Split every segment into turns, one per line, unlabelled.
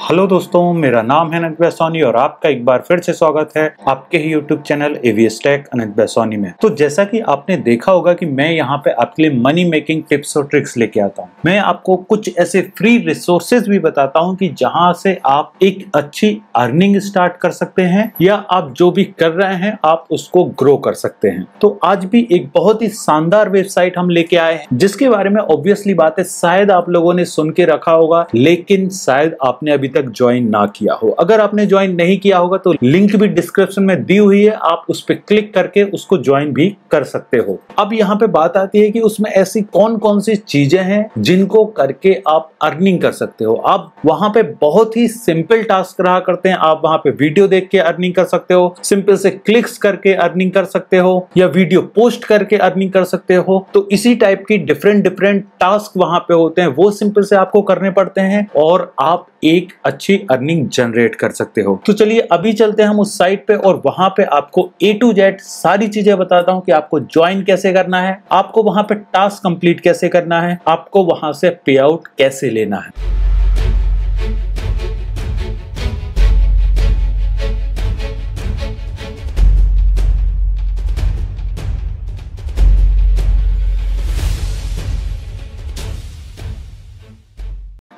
Hello दोस्तों, मेरा नाम है अनंत बैसोनी और आपका एक बार फिर से स्वागत है आपके ही YouTube channel AVS tech Anant बैसोनी में। तो जैसा कि आपने देखा होगा कि मैं यहाँ पे आपके लिए मनी मेकिंग टिप्स और ट्रिक्स लेके आता हूँ। मैं आपको कुछ ऐसे फ्री रिसोर्सेज भी बताता हूँ कि जहाँ से आप एक अच्छी अर्निंग स्टार्ट कर सकते हैं या आप जो भी कर रहे हैं, आप उसको ग्रो कर सकते हैं। तो आज भी एक बहुत ही शानदार वेबसाइट हम लेके आए हैं, जिसके बारे में ऑब्वियसली बात है शायद आप लोगों ने सुन के रखा होगा, लेकिन शायद आपने अभी तक ज्वाइन ना किया हो। अगर आपने ज्वाइन नहीं किया होगा तो लिंक भी डिस्क्रिप्शन में दी हुई है। आप उस पर क्लिक करके उसको ज्वाइन भी कर सकते हो। अब यहाँ पे बात आती है कि उसमें ऐसी कौन कौन सी चीज़ें हैं जिनको करके आप अर्निंग कर सकते हो। आप वहाँ पे बहुत ही सिंपल टास्क रहा करते हैं। आप वहाँ पे वीडियो देख के अर्निंग कर सकते हो। सिंपल से क्लिक्स करके अर्निंग कर सकते हो, या वीडियो पोस्ट करके अर्निंग कर सकते हो। तो इसी टाइप की डिफरेंट डिफरेंट टास्क वहाँ पे होते हैं। वो सिंपल से आपको करने पड़ते हैं और आप एक अच्छी अर्निंग जनरेट कर सकते हो। तो चलिए, अभी चलते हैं हम उस साइट पे और वहाँ पे आपको ए टू जेड सारी चीज़ें बताता हूँ कि आपको ज्वाइन कैसे करना है, आपको वहाँ पे टास्क कंप्लीट कैसे करना है, आपको वहाँ से पे आउट कैसे लेना है।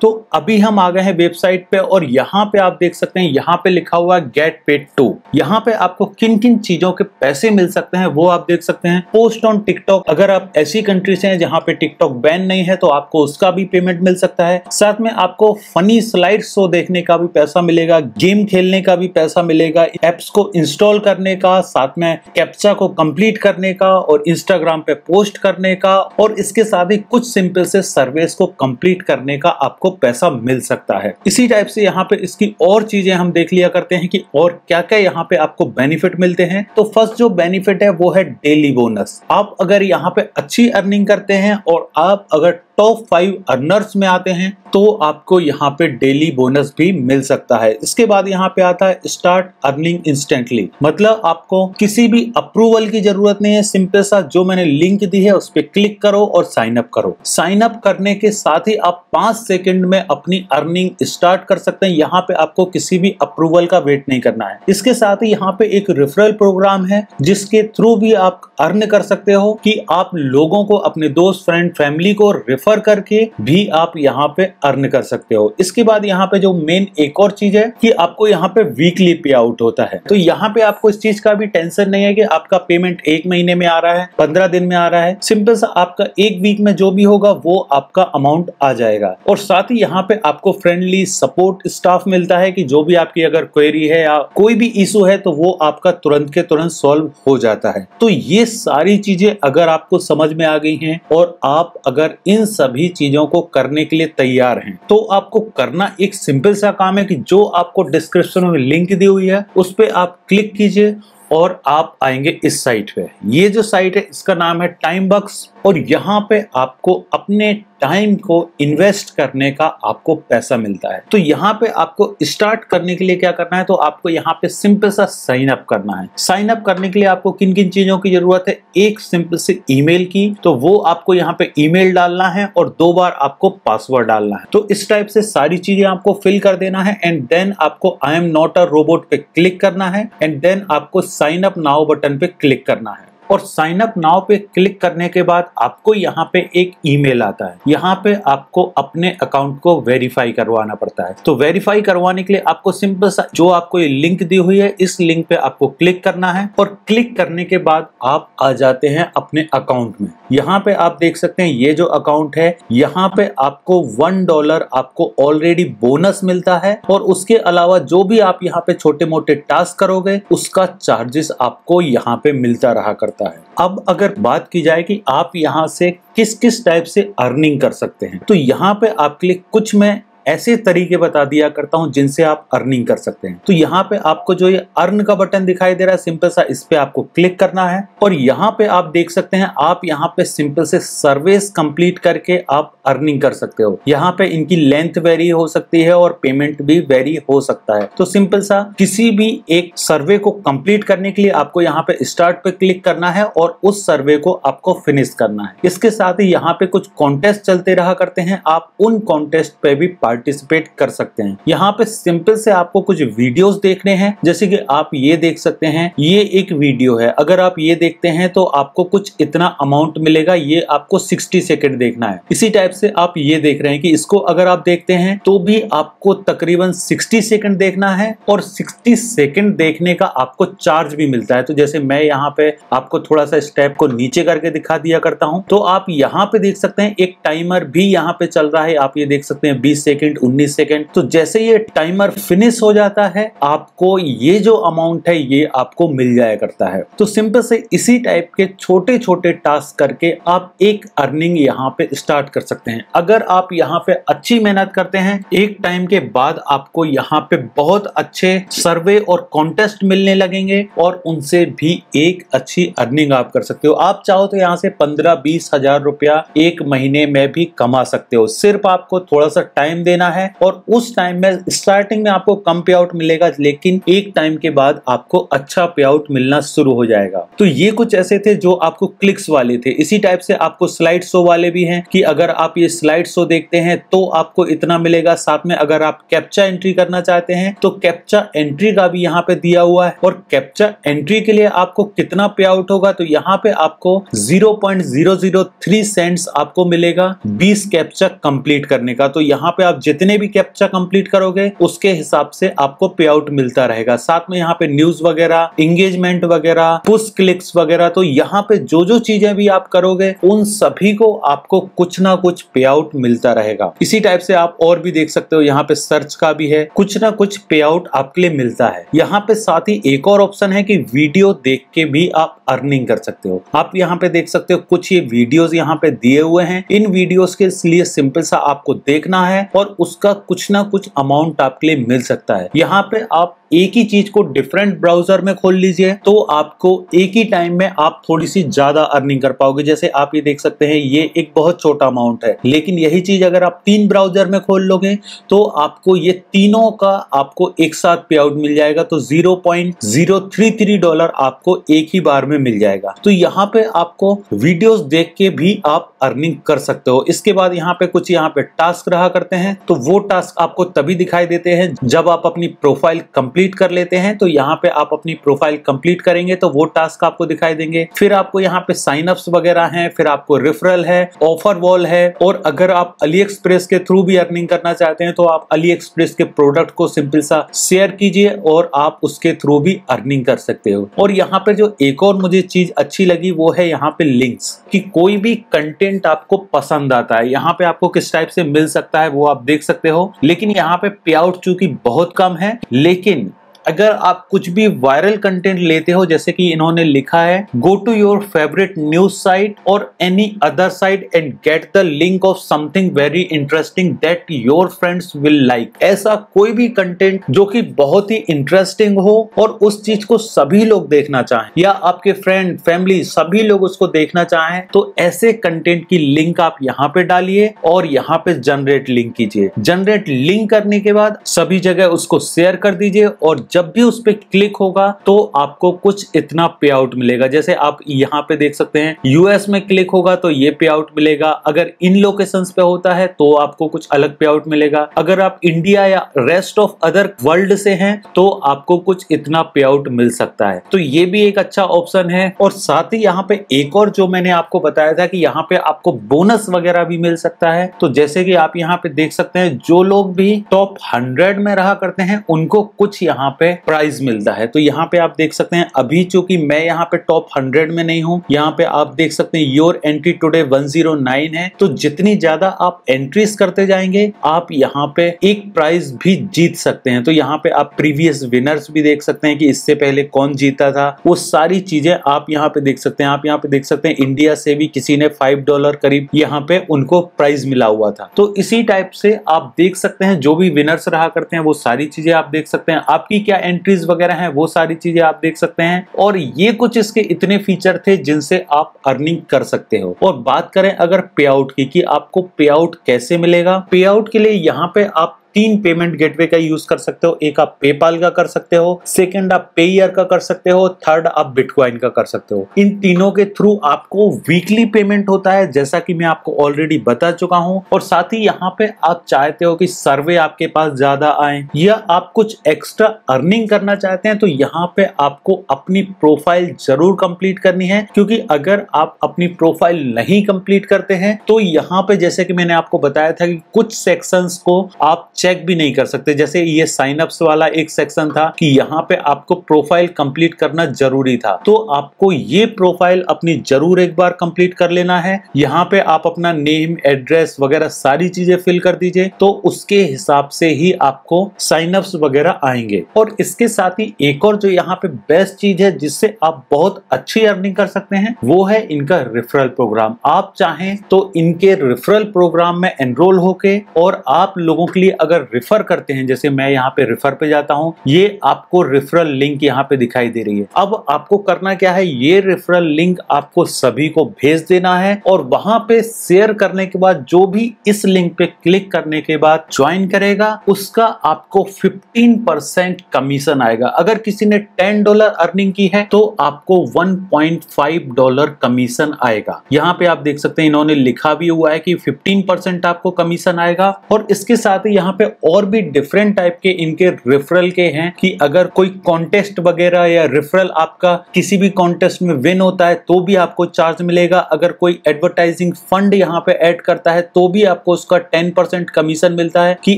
तो अभी हम आ गए हैं वेबसाइट पे और यहाँ पे आप देख सकते हैं, यहाँ पे लिखा हुआ है गेट पेड टू यहाँ पे आपको किन किन चीज़ों के पैसे मिल सकते हैं, वो आप देख सकते हैं। पोस्ट ऑन टिकटॉक अगर आप ऐसी कंट्री से हैं जहाँ पे टिकटॉक बैन नहीं है तो आपको उसका भी पेमेंट मिल सकता है। साथ में आपको फनी स्लाइड शो देखने का भी पैसा मिलेगा गेम खेलने का भी पैसा मिलेगा एप्स को इंस्टॉल करने का, साथ में कैप्चा को कंप्लीट करने का और इंस्टाग्राम पे पोस्ट करने का और इसके साथ ही कुछ सिंपल से सर्विस को कंप्लीट करने का आपको पैसा मिल सकता है। इसी टाइप से यहाँ पे इसकी और चीज़ें हम देख लिया करते हैं कि और क्या क्या यहाँ पे आपको बेनिफिट मिलते हैं। तो फ़र्स्ट जो बेनिफिट है वो है डेली बोनस आप अगर यहाँ पे अच्छी अर्निंग करते हैं और आप अगर टॉप फाइव अर्नर्स में आते हैं तो आपको यहाँ पे डेली बोनस भी मिल सकता है। इसके बाद यहाँ पे आता है स्टार्ट अर्निंग इंस्टेंटली मतलब आपको किसी भी अप्रूवल की ज़रूरत नहीं है सिंपल सा जो मैंने लिंक दी है, उस पर क्लिक करो और साइन अप करो। साइन अप करने के साथ ही आप पाँच सेकेंड में अपनी अर्निंग स्टार्ट कर सकते हैं। यहाँ पे आपको किसी भी अप्रूवल का वेट नहीं करना है। इसके साथ ही यहाँ पे एक रेफरल प्रोग्राम है, जिसके थ्रू भी आप अर्न कर सकते हो कि आप लोगों को, अपने दोस्त फ्रेंड फैमिली को रेफर करके भी आप यहाँ पे अर्न कर सकते हो। इसके बाद यहाँ पे जो मेन एक और चीज़ है कि आपको यहाँ पे वीकली पे आउट होता है। तो यहाँ पे आपको इस चीज़ का भी टेंशन नहीं है कि आपका पेमेंट एक महीने में आ रहा है, पंद्रह दिन में आ रहा है। सिंपल सा आपका एक वीक में जो भी होगा, वो आपका अमाउंट आ जाएगा। और साथ ही यहाँ पे आपको फ्रेंडली सपोर्ट स्टाफ मिलता है कि जो भी आपकी अगर क्वेरी है या कोई भी इशू है तो वो आपका तुरंत के तुरंत सॉल्व हो जाता है। तो ये सारी चीज़ें अगर आपको समझ में आ गई हैं और आप अगर इन सभी चीज़ों को करने के लिए तैयार हैं। तो आपको करना एक सिंपल सा काम है कि जो आपको डिस्क्रिप्शन में लिंक दी हुई है, उस पर आप क्लिक कीजिए और आप आएँगे इस साइट पे। ये जो साइट है, इसका नाम है टाइम बक्स और यहाँ पे आपको अपने टाइम को इन्वेस्ट करने का आपको पैसा मिलता है। तो यहाँ पे आपको स्टार्ट करने के लिए क्या करना है? तो आपको यहाँ पे सिंपल सा साइन अप करना है। साइन अप करने के लिए आपको किन किन चीज़ों की ज़रूरत है? एक सिंपल से ईमेल की तो वो आपको यहाँ पे ईमेल डालना है और दो बार आपको पासवर्ड डालना है। तो इस टाइप से सारी चीज़ें आपको फिल कर देना है एंड देन आपको I am not a robot पे क्लिक करना है एंड देन आपको साइन अप नाउ बटन पे क्लिक करना है। और साइन अप नाउ पे क्लिक करने के बाद आपको यहाँ पे एक ईमेल आता है। यहाँ पे आपको अपने अकाउंट को वेरीफाई करवाना पड़ता है। तो वेरीफाई करवाने के लिए आपको सिंपल सा जो आपको ये लिंक दी हुई है, इस लिंक पे आपको क्लिक करना है और क्लिक करने के बाद आप आ जाते हैं अपने अकाउंट में। यहाँ पे आप देख सकते हैं ये जो अकाउंट है, यहाँ पे आपको वन डॉलर आपको ऑलरेडी बोनस मिलता है और उसके अलावा जो भी आप यहाँ पे छोटे मोटे टास्क करोगे, उसका चार्जेस आपको यहाँ पे मिलता रहा करता करता है। अब अगर बात की जाए कि आप यहाँ से किस किस टाइप से अर्निंग कर सकते हैं तो यहाँ पे आपके लिए कुछ मैं ऐसे तरीके बता दिया करता हूँ जिनसे आप अर्निंग कर सकते हैं। तो यहाँ पे आपको जो ये अर्न का बटन दिखाई दे रहा है सिंपल सा, इस पे आपको क्लिक करना है। और यहाँ पे आप देख सकते हैं, आप यहाँ पे सिंपल से सर्विस कंप्लीट करके आप अर्निंग कर सकते हो। यहाँ पे इनकी लेंथ वेरी हो सकती है और पेमेंट भी वेरी हो सकता है। तो सिंपल सा, किसी भी एक सर्वे को कंप्लीट करने के लिए आपको यहाँ पे स्टार्ट पे क्लिक करना है और उस सर्वे को आपको फिनिश करना है। इसके साथ ही यहाँ पे कुछ कॉन्टेस्ट चलते रहा करते हैं। आप उन कॉन्टेस्ट पे भी पार्टिसिपेट कर सकते हैं। यहाँ पे सिंपल से आपको कुछ वीडियोस देखने हैं। जैसे कि आप ये देख सकते हैं, ये एक वीडियो है। अगर आप ये देखते हैं तो आपको कुछ इतना अमाउंट मिलेगा, ये आपको 60 सेकंड देखना है। इसी टाइप से आप ये देख रहे हैं कि इसको अगर आप देखते हैं तो भी आपको तकरीबन 60 सेकंड देखना है और 60 सेकंड देखने का आपको चार्ज भी मिलता है। तो जैसे मैं यहाँ पे आपको थोड़ा सा स्टेप को नीचे करके दिखा दिया करता हूँ। तो आप यहाँ पे देख सकते हैं, एक टाइमर भी यहाँ पे चल रहा है। आप ये देख सकते हैं, बीस सेकेंड उन्नीस सेकेंड। तो जैसे ये टाइमर फिनिश हो जाता है, आपको ये जो अमाउंट है, ये आपको मिल जाया करता है। तो सिंपल से इसी टाइप के छोटे छोटे टास्क करके आप एक अर्निंग यहाँ पे स्टार्ट कर सकते हैं। अगर आप यहाँ पे अच्छी मेहनत करते हैं, एक टाइम के बाद आपको यहाँ पे बहुत अच्छे सर्वे और कॉन्टेस्ट मिलने लगेंगे और उनसे भी एक अच्छी अर्निंग आप कर सकते हो। आप चाहो तो यहाँ से पंद्रह, बीस हज़ार रुपया एक महीने में भी कमा सकते हो। सिर्फ़ आपको थोड़ा सा टाइम देना है और उस टाइम में स्टार्टिंग में आपको कम पे आउट मिलेगा, लेकिन एक टाइम के बाद आपको अच्छा पे आउट मिलना शुरू हो जाएगा। तो ये कुछ ऐसे थे जो आपको क्लिक्स वाले थे। इसी टाइप से आपको स्लाइड शो वाले भी हैं कि अगर आप ये स्लाइड शो देखते हैं तो आपको इतना मिलेगा। साथ में अगर आप कैप्चा एंट्री करना चाहते हैं तो कैप्चा एंट्री का भी यहाँ पे दिया हुआ है और कैप्चा एंट्री के लिए आपको कितना पे आउट होगा? तो यहाँ पे आपको 0.003 सेंट्स आपको मिलेगा 20 कैप्चा कंप्लीट करने का। तो यहाँ पे आप जितने भी कैप्चा कंप्लीट करोगे, उसके हिसाब से आपको पे आउट मिलता रहेगा। साथ में यहाँ पे न्यूज़ वगैरह इंगेजमेंट वगैरह पुश क्लिक्स वगैरह तो यहाँ पे जो जो चीज़ें भी आप करोगे, उन सभी को आपको कुछ ना कुछ पे आउट मिलता रहेगा। इसी टाइप से आप और भी देख सकते हो, यहाँ पे सर्च का भी है। कुछ ना कुछ पे आउट आपके लिए मिलता है। यहाँ पे साथ ही एक और ऑप्शन है कि वीडियो देख के भी आप अर्निंग कर सकते हो। आप यहाँ पे देख सकते हो, कुछ ये वीडियोस यहाँ पे दिए हुए हैं। इन वीडियोस के लिए सिंपल सा आपको देखना है और उसका कुछ ना कुछ अमाउंट आपके लिए मिल सकता है। यहाँ पे आप एक ही चीज़ को डिफरेंट ब्राउज़र में खोल लीजिए तो आपको एक ही टाइम में आप थोड़ी सी ज़्यादा अर्निंग कर पाओगे। जैसे आप ये देख सकते हैं, ये एक बहुत छोटा अमाउंट है। लेकिन यही चीज़ अगर आप तीन ब्राउज़र में खोल लोगे तो आपको ये तीनों का आपको एक साथ पे आउट मिल जाएगा। तो 0.033 डॉलर आपको एक ही बार में मिल जाएगा। तो यहाँ पे आपको वीडियोस देख के भी आप अर्निंग कर सकते हो। इसके बाद यहाँ पे कुछ यहाँ पे टास्क रहा करते हैं तो वो टास्क आपको तभी दिखाई देते हैं जब आप अपनी प्रोफ़ाइल कंप्लीट कंप्लीट कर लेते हैं तो यहाँ पे आप अपनी प्रोफ़ाइल कंप्लीट करेंगे तो वो टास्क आपको दिखाई देंगे। फिर आपको यहाँ पे साइन अप्स वगैरह हैं, फिर आपको रेफरल है ऑफ़र वॉल है, और अगर आप अली एक्सप्रेस के थ्रू भी अर्निंग करना चाहते हैं तो आप अली एक्सप्रेस के प्रोडक्ट को सिंपल सा शेयर कीजिए, और आप उसके थ्रू भी अर्निंग कर सकते हो। और यहाँ पे जो एक और मुझे चीज़ अच्छी लगी, वो है यहाँ पे लिंक्स कि कोई भी कंटेंट आपको पसंद आता है, यहाँ पे आपको किस टाइप से मिल सकता है, वो आप देख सकते हो। लेकिन यहाँ पे पे आउट चूँकि बहुत कम है, लेकिन अगर आप कुछ भी वायरल कंटेंट लेते हो, जैसे कि इन्होंने लिखा है go to your favourite news site और any other site and get the link of something very interesting that your friends will like ऐसा कोई भी कंटेंट जो कि बहुत ही इंटरेस्टिंग हो और उस चीज़ को सभी लोग देखना चाहें या आपके फ्रेंड फैमिली सभी लोग उसको देखना चाहें तो ऐसे कंटेंट की लिंक आप यहाँ पे डालिए और यहाँ पे जनरेट लिंक कीजिए। जनरेट लिंक करने के बाद सभी जगह उसको शेयर कर दीजिए और जब भी उस पर क्लिक होगा तो आपको कुछ इतना पे आउट मिलेगा। जैसे आप यहाँ पे देख सकते हैं यूएस में क्लिक होगा तो ये पे आउट मिलेगा। अगर इन लोकेशन पे होता है तो आपको कुछ अलग पे आउट मिलेगा। अगर आप इंडिया या रेस्ट ऑफ़ अदर वर्ल्ड से हैं तो आपको कुछ इतना पे आउट मिल सकता है। तो ये भी एक अच्छा ऑप्शन है। और साथ ही यहाँ पे एक और जो मैंने आपको बताया था कि यहाँ पे आपको बोनस वगैरह भी मिल सकता है। तो जैसे कि आप यहाँ पे देख सकते हैं, जो लोग भी टॉप हंड्रेड में रहा करते हैं, उनको कुछ यहाँ पे पे प्राइज मिलता है। तो यहाँ पे आप देख सकते हैं, अभी चूँकि मैं यहाँ पे टॉप हंड्रेड में नहीं हूँ, यहाँ पे आप देख सकते हैं योर एंट्री टुडे 109 है। तो जितनी ज़्यादा आप एंट्रीज करते जाएँगे, आप यहाँ पे एक प्राइज भी जीत सकते हैं। तो यहाँ पे आप प्रीवियस विनर्स भी देख सकते हैं कि इससे पहले कौन जीता था। वो सारी चीज़ें आप यहाँ पे देख सकते हैं। आप यहाँ पे देख सकते हैं इंडिया से भी किसी ने फाइव डॉलर करीब यहाँ पे उनको प्राइज मिला हुआ था। तो इसी टाइप से आप देख सकते हैं, जो भी विनर्स रहा करते हैं, वो सारी चीज़ें आप देख सकते हैं। आपकी क्या क्या एंट्रीज वगैरह हैं, वो सारी चीज़ें आप देख सकते हैं। और ये कुछ इसके इतने फीचर थे जिनसे आप अर्निंग कर सकते हो। और बात करें अगर पे आउट की, कि आपको पे आउट कैसे मिलेगा? पे आउट के लिए यहाँ पे आप तीन पेमेंट गेटवे का यूज़ कर सकते हो। एक आप पेपाल का कर सकते हो सेकंड आप पेयर का कर सकते हो थर्ड आप बिटकॉइन का कर सकते हो। इन तीनों के थ्रू आपको वीकली पेमेंट होता है, जैसा कि मैं आपको ऑलरेडी बता चुका हूँ। और साथ ही यहाँ पे आप चाहते हो कि सर्वे आपके पास ज़्यादा आए या आप कुछ एक्स्ट्रा अर्निंग करना चाहते हैं तो यहाँ पे आपको अपनी प्रोफ़ाइल ज़रूर कंप्लीट करनी है। क्योंकि अगर आप अपनी प्रोफ़ाइल नहीं कंप्लीट करते हैं तो यहाँ पे जैसे कि मैंने आपको बताया था कि कुछ सेक्शंस को आप चेक भी नहीं कर सकते। जैसे ये साइन अप्स वाला एक सेक्शन था कि यहाँ पे आपको प्रोफ़ाइल कंप्लीट करना ज़रूरी था। तो आपको ये प्रोफ़ाइल अपनी ज़रूर एक बार कंप्लीट कर लेना है। यहाँ पे आप अपना नेम एड्रेस वगैरह सारी चीज़ें फिल कर दीजिए तो उसके हिसाब से ही आपको साइन अप्स वगैरह आएँगे। और इसके साथ ही एक और जो यहाँ पे बेस्ट चीज़ है, जिससे आप बहुत अच्छी अर्निंग कर सकते हैं, वो है इनका रेफरल प्रोग्राम आप चाहें तो इनके रेफरल प्रोग्राम में एनरोल होके और आप लोगों के लिए अगर रेफर करते हैं, जैसे मैं यहाँ पे रेफर पे जाता हूँ, ये आपको रेफरल लिंक यहाँ पे दिखाई दे रही है। अब आपको करना क्या है, ये रेफरल लिंक आपको सभी को भेज देना है और वहाँ पे शेयर करने के बाद, जो भी इस लिंक पे क्लिक करने के बाद ज्वाइन करेगा, उसका आपको 15 परसेंट कमीशन आएगा। अगर किसी ने 10 डॉलर अर्निंग की है तो आपको 1.5 डॉलर कमीशन आएगा। यहाँ पे आप देख सकते हैं, इन्होंने लिखा भी हुआ है कि 15 परसेंट आपको कमीशन आएगा और इसके साथ ही यहाँ पे और भी डिफरेंट टाइप के इनके रेफरल के हैं कि अगर कोई कॉन्टेस्ट वगैरह या रेफरल आपका किसी भी कॉन्टेस्ट में विन होता है तो भी आपको चार्ज मिलेगा। अगर कोई एडवर्टाइजिंग फंड यहाँ पे ऐड करता है तो भी आपको उसका 10 परसेंट कमीशन मिलता है कि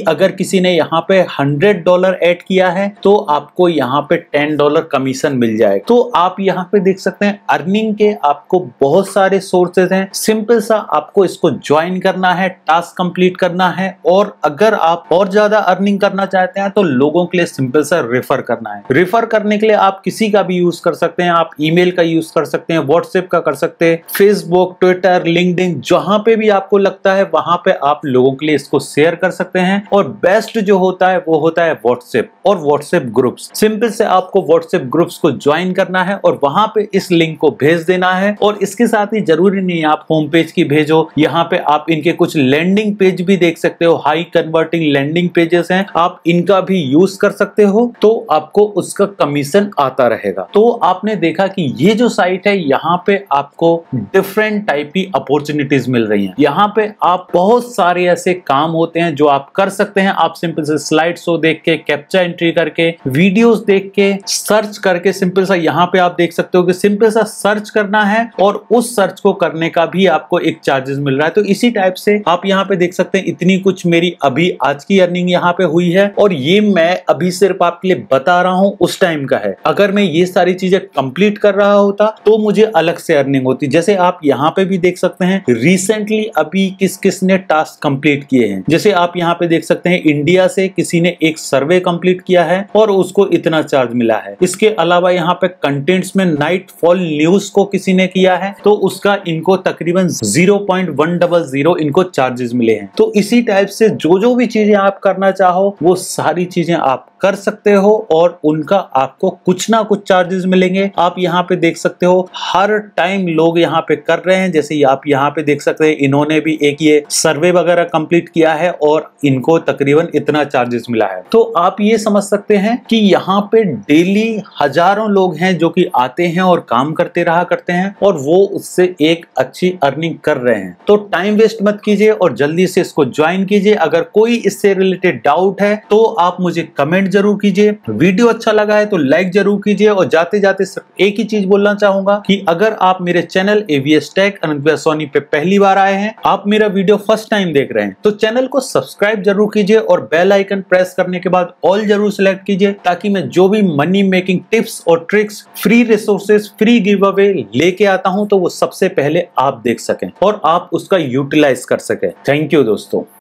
अगर किसी ने यहाँ पे 100 डॉलर ऐड किया है तो आपको यहाँ पे टेन डॉलर कमीशन मिल जाएगा। तो आप यहाँ पे देख सकते हैं अर्निंग के आपको बहुत सारे सोर्सेज हैं। सिंपल सा आपको इसको ज्वाइन करना है टास्क कंप्लीट करना है और अगर आप और ज़्यादा अर्निंग करना चाहते हैं तो लोगों के लिए सिंपल सा रेफर करना है। रेफर करने के लिए आप किसी का भी यूज़ कर सकते हैं, आप ईमेल का यूज़ कर सकते हैं व्हाट्सएप का कर सकते हैं फेसबुक ट्विटर लिंक्डइन जहाँ पे भी आपको लगता है, वहाँ पे आप लोगों के लिए इसको शेयर कर सकते हैं। और बेस्ट जो होता है, वो होता है व्हाट्सएप और व्हाट्सएप ग्रुप्स सिंपल से आपको व्हाट्सएप ग्रुप्स को ज्वाइन करना है और वहाँ पे इस लिंक को भेज देना है। और इसके साथ ही ज़रूरी नहीं आप होम पेज की भेजो। यहाँ पे आप इनके कुछ लैंडिंग पेज भी देख सकते हो हाई कन्वर्टिंग लैंडिंग पेजेस हैं, आप इनका भी यूज़ कर सकते हो तो आपको उसका कमीशन आता रहेगा। तो आपने देखा कि ये जो साइट है, यहाँ पे आपको डिफरेंट टाइप की अपॉर्चुनिटीज़ मिल रही हैं। यहाँ पे आप बहुत सारे ऐसे काम होते हैं जो आप कर सकते हैं। आप सिंपल से स्लाइड शो देख के कैप्चा एंट्री करके वीडियोस देख के सर्च करके सिंपल सा यहाँ पे आप देख सकते हो कि सिंपल सा सर्च करना है और उस सर्च को करने का भी आपको एक चार्जेस मिल रहा है। तो इसी टाइप से आप यहाँ पे देख सकते हैं, इतनी कुछ मेरी अभी आज की अर्निंग यहाँ पे हुई है और ये मैं अभी सिर्फ़ आपके लिए बता रहा हूँ, उस टाइम का है। अगर मैं ये सारी चीज़ें कंप्लीट कर रहा होता तो मुझे अलग से अर्निंग होती। जैसे आप यहाँ पे भी देख सकते हैं रिसेंटली अभी किस किस ने टास्क कंप्लीट किए हैं। जैसे आप यहाँ पे देख सकते हैं इंडिया से किसी ने एक सर्वे कंप्लीट किया है और उसको इतना चार्ज मिला है। इसके अलावा यहाँ पे कंटेंट्स में नाइट फॉल न्यूज़ को किसी ने किया है तो उसका इनको तकरीबन ज़ीरो इनको चार्जेस मिले हैं। तो इसी टाइप से जो जो भी चीज़ें आप करना चाहो, वो सारी चीज़ें आप कर सकते हो और उनका आपको कुछ ना कुछ चार्जेस मिलेंगे। आप यहाँ पे देख सकते हो, हर टाइम लोग यहाँ पे कर रहे हैं। जैसे आप यहाँ पे देख सकते हैं, इन्होंने भी एक ये सर्वे वगैरह कंप्लीट किया है और इनको तकरीबन इतना चार्जेस मिला है। तो आप ये समझ सकते हैं कि यहाँ पे डेली हज़ारों लोग हैं जो कि आते हैं और काम करते रहा करते हैं और वो उससे एक अच्छी अर्निंग कर रहे हैं। तो टाइम वेस्ट मत कीजिए और जल्दी से इसको ज्वाइन कीजिए। अगर कोई इससे रिलेटेड डाउट है तो आप मुझे कमेंट ज़रूर कीजिए। वीडियो अच्छा लगा है तो लाइक ज़रूर कीजिए और जाते जाते सिर्फ़ एक ही चीज़ बोलना चाहूँगा कि अगर आप मेरे channel AVS tech Anant Soni पे पहली बार आए हैं, आप मेरा वीडियो फ़र्स्ट टाइम देख रहे हैं तो चैनल को सब्सक्राइब ज़रूर कीजिए और बेल आइकन प्रेस करने के बाद ऑल ज़रूर सिलेक्ट कीजिए ताकि मैं जो भी मनी मेकिंग टिप्स और tricks, free resources free giveaway लेके आता हूँ तो वो सबसे पहले आप देख सकें और आप उसका यूटिलाइज कर सके। थैंक यू दोस्तों।